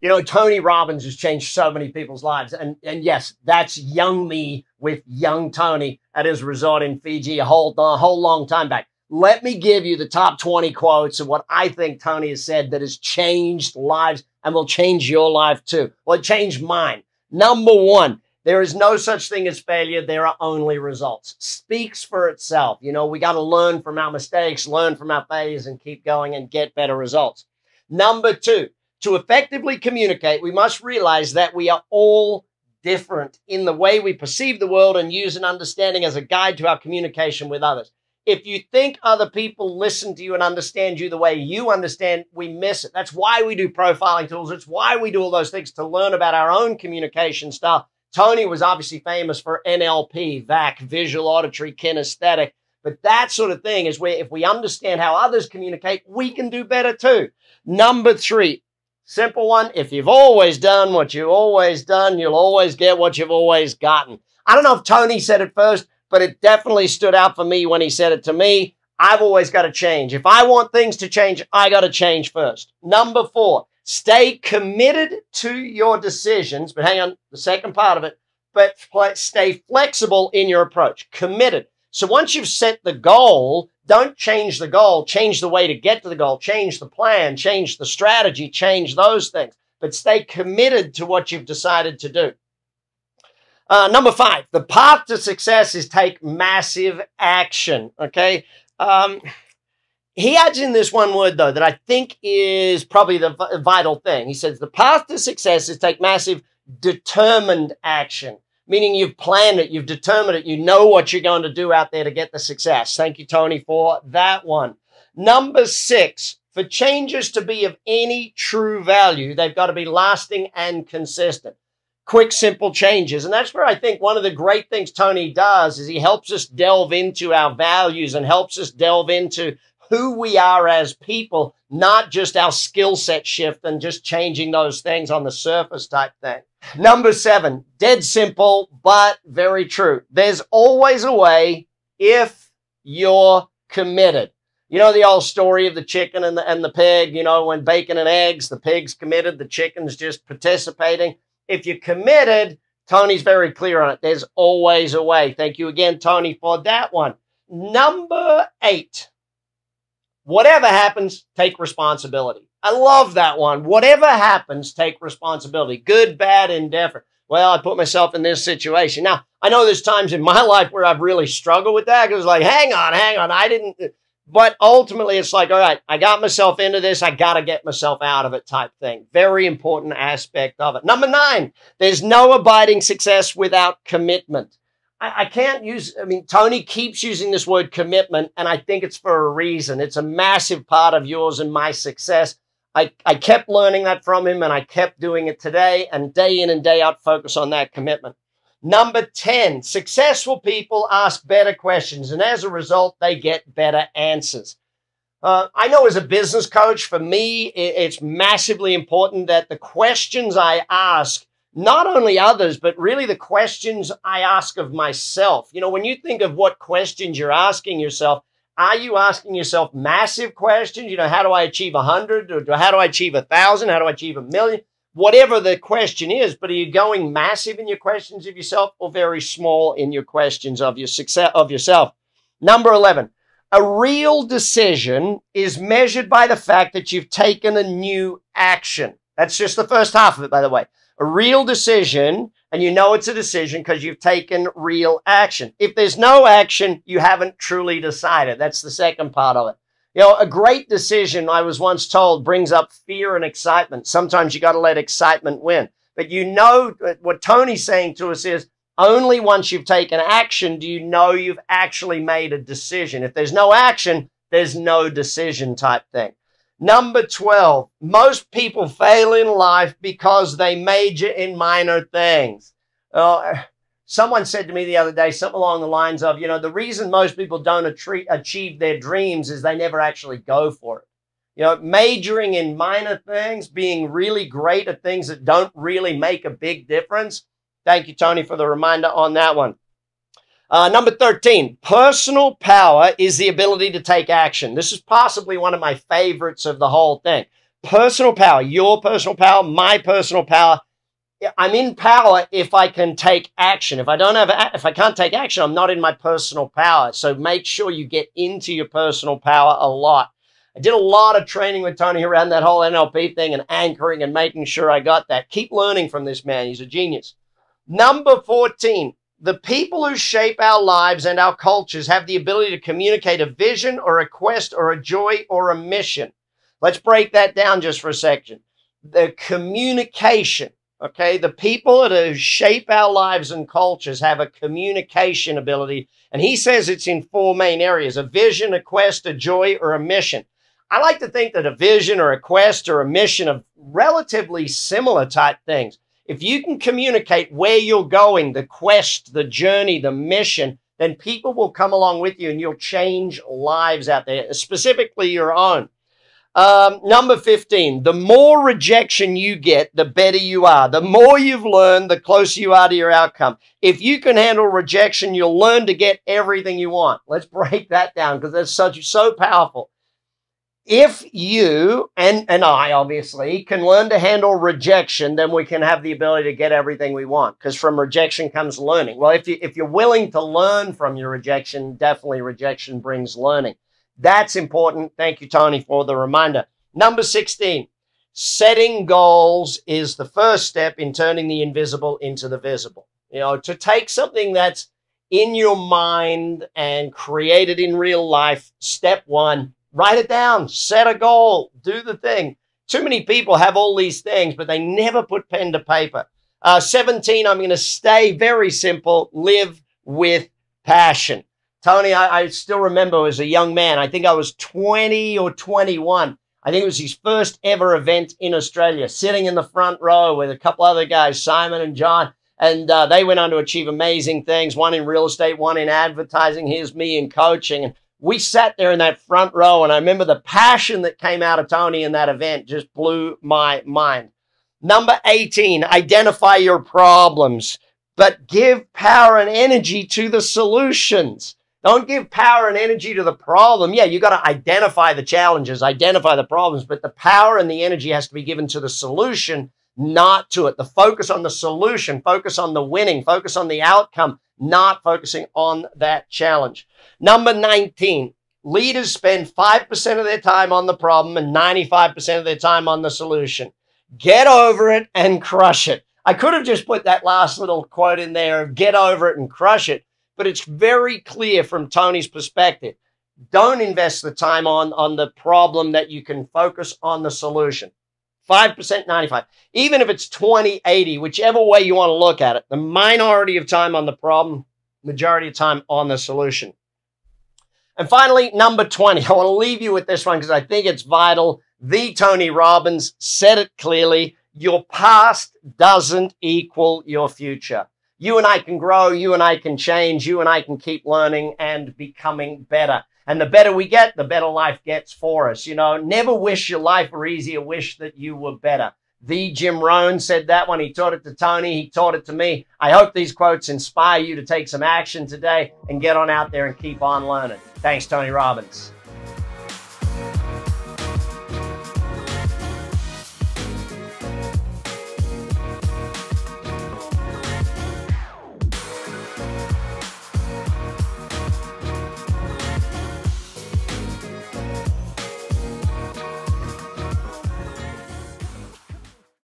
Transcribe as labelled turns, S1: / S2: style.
S1: You know, Tony Robbins has changed so many people's lives. And, and yes, that's young me with young Tony at his resort in Fiji a whole, a whole long time back. Let me give you the top 20 quotes of what I think Tony has said that has changed lives and will change your life too. Well, it changed mine. Number one, there is no such thing as failure. There are only results. Speaks for itself. You know, we got to learn from our mistakes, learn from our failures, and keep going and get better results. Number two, to effectively communicate, we must realize that we are all different in the way we perceive the world and use an understanding as a guide to our communication with others. If you think other people listen to you and understand you the way you understand, we miss it. That's why we do profiling tools. It's why we do all those things to learn about our own communication style Tony was obviously famous for NLP, VAC, visual auditory kinesthetic. But that sort of thing is where if we understand how others communicate, we can do better too. Number three, simple one. If you've always done what you've always done, you'll always get what you've always gotten. I don't know if Tony said it first, but it definitely stood out for me when he said it to me. I've always got to change. If I want things to change, I got to change first. Number four, Stay committed to your decisions, but hang on, the second part of it, but stay flexible in your approach. Committed. So once you've set the goal, don't change the goal, change the way to get to the goal, change the plan, change the strategy, change those things, but stay committed to what you've decided to do. Uh, number five, the path to success is take massive action. Okay. Um, he adds in this one word, though, that I think is probably the vital thing. He says the path to success is take massive, determined action, meaning you've planned it, you've determined it, you know what you're going to do out there to get the success. Thank you, Tony, for that one. Number six, for changes to be of any true value, they've got to be lasting and consistent. Quick, simple changes. And that's where I think one of the great things Tony does is he helps us delve into our values and helps us delve into who we are as people, not just our skill set shift and just changing those things on the surface type thing. Number seven, dead simple, but very true. There's always a way if you're committed. You know the old story of the chicken and the, and the pig, you know, when bacon and eggs, the pig's committed, the chicken's just participating. If you're committed, Tony's very clear on it. There's always a way. Thank you again, Tony, for that one. Number eight, Whatever happens, take responsibility. I love that one. Whatever happens, take responsibility. Good, bad, indifferent. Well, I put myself in this situation. Now, I know there's times in my life where I've really struggled with that because like, hang on, hang on. I didn't, but ultimately it's like, all right, I got myself into this. I got to get myself out of it type thing. Very important aspect of it. Number nine, there's no abiding success without commitment. I, I can't use, I mean, Tony keeps using this word commitment, and I think it's for a reason. It's a massive part of yours and my success. I, I kept learning that from him and I kept doing it today and day in and day out, focus on that commitment. Number 10, successful people ask better questions and as a result, they get better answers. Uh, I know as a business coach, for me, it's massively important that the questions I ask not only others, but really the questions I ask of myself. You know, when you think of what questions you're asking yourself, are you asking yourself massive questions? You know, how do I achieve a hundred or how do I achieve a thousand? How do I achieve a million? Whatever the question is, but are you going massive in your questions of yourself or very small in your questions of your success of yourself? Number 11. A real decision is measured by the fact that you've taken a new action. That's just the first half of it, by the way a real decision, and you know it's a decision because you've taken real action. If there's no action, you haven't truly decided. That's the second part of it. You know, a great decision, I was once told, brings up fear and excitement. Sometimes you got to let excitement win. But you know uh, what Tony's saying to us is only once you've taken action do you know you've actually made a decision. If there's no action, there's no decision type thing. Number 12, most people fail in life because they major in minor things. Uh, someone said to me the other day something along the lines of, you know, the reason most people don't achieve their dreams is they never actually go for it. You know, majoring in minor things, being really great at things that don't really make a big difference. Thank you, Tony, for the reminder on that one. Uh, number 13, personal power is the ability to take action. This is possibly one of my favorites of the whole thing. personal power, your personal power, my personal power. I'm in power if I can take action. If I don't have, if I can't take action, I'm not in my personal power. So make sure you get into your personal power a lot. I did a lot of training with Tony around that whole NLP thing and anchoring and making sure I got that. Keep learning from this man. He's a genius. Number 14, the people who shape our lives and our cultures have the ability to communicate a vision or a quest or a joy or a mission. Let's break that down just for a second. The communication, okay? The people that shape our lives and cultures have a communication ability. And he says it's in four main areas a vision, a quest, a joy, or a mission. I like to think that a vision or a quest or a mission of relatively similar type things. If you can communicate where you're going, the quest, the journey, the mission, then people will come along with you and you'll change lives out there, specifically your own. Um, number 15, the more rejection you get, the better you are. The more you've learned, the closer you are to your outcome. If you can handle rejection, you'll learn to get everything you want. Let's break that down because that's such so powerful if you and, and I obviously can learn to handle rejection, then we can have the ability to get everything we want. Because from rejection comes learning. Well, if you if you're willing to learn from your rejection, definitely rejection brings learning. That's important. Thank you, Tony, for the reminder. Number 16. Setting goals is the first step in turning the invisible into the visible. You know, to take something that's in your mind and create it in real life, step one, Write it down, set a goal, do the thing. Too many people have all these things, but they never put pen to paper. Uh, 17, I'm going to stay very simple, live with passion. Tony, I, I, still remember as a young man, I think I was 20 or 21. I think it was his first ever event in Australia, sitting in the front row with a couple other guys, Simon and John. And uh, they went on to achieve amazing things, one in real estate, one in advertising. Here's me in coaching. And we sat there in that front row, and I remember the passion that came out of Tony in that event just blew my mind. Number 18, identify your problems, but give power and energy to the solutions. Don't give power and energy to the problem. Yeah, you got to identify the challenges, identify the problems, but the power and the energy has to be given to the solution, not to it. The focus on the solution, focus on the winning, focus on the outcome, not focusing on that challenge. Number 19, leaders spend 5% of their time on the problem and 95% of their time on the solution. Get over it and crush it. I could have just put that last little quote in there of get over it and crush it, but it's very clear from Tony's perspective. Don't invest the time on, on the problem that you can focus on the solution. 5%, 95. Even if it's 20, 80, whichever way you want to look at it, the minority of time on the problem, majority of time on the solution. And finally, number 20. I want to leave you with this one because I think it's vital. The Tony Robbins said it clearly. Your past doesn't equal your future. You and I can grow. You and I can change. You and I can keep learning and becoming better. And the better we get, the better life gets for us. You know, never wish your life were easier. Wish that you were better. The Jim Rohn said that when he taught it to Tony. He taught it to me. I hope these quotes inspire you to take some action today and get on out there and keep on learning. Thanks, Tony Robbins.